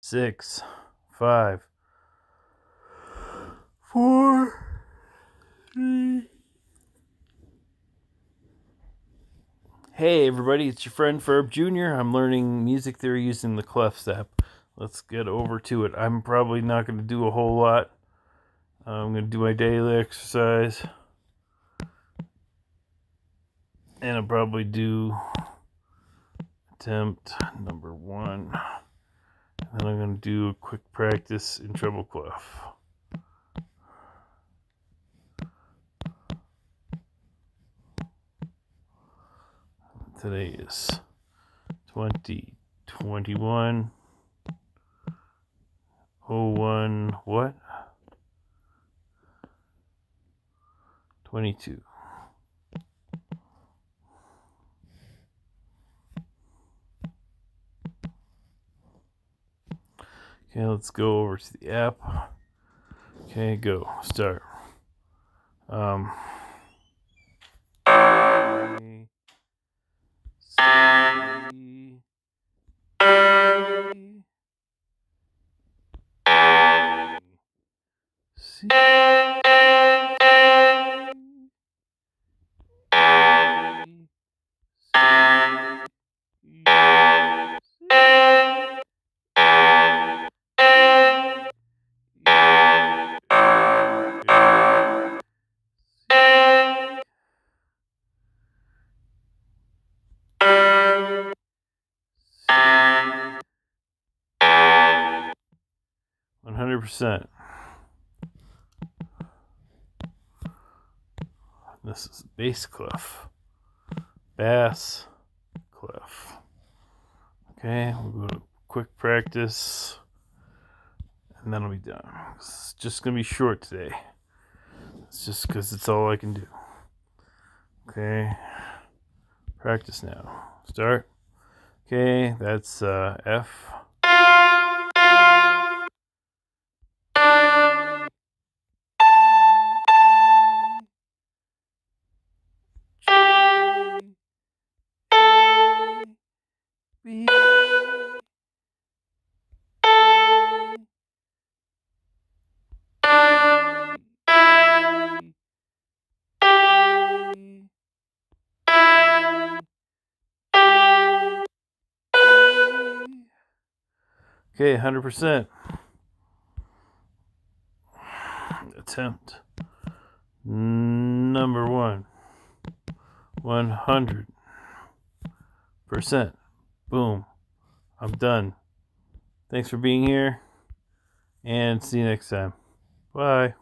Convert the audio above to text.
six, five, four, three. Hey everybody, it's your friend FURB Jr. I'm learning music theory using the Clefs app. Let's get over to it. I'm probably not going to do a whole lot. I'm going to do my daily exercise. And I'll probably do attempt number one. And I'm going to do a quick practice in treble clef. Today is 2021 01 what? 22. Okay, let's go over to the app. Okay, go. Start. Um. See. 100%. This is Bass Clef. Bass Clef. Okay, we'll go to quick practice. And then I'll be done. It's just going to be short today. It's just because it's all I can do. Okay. Practice now. Start. Okay, that's uh, F. Okay, 100%. Attempt. Number one. 100%. Boom. I'm done. Thanks for being here, and see you next time. Bye.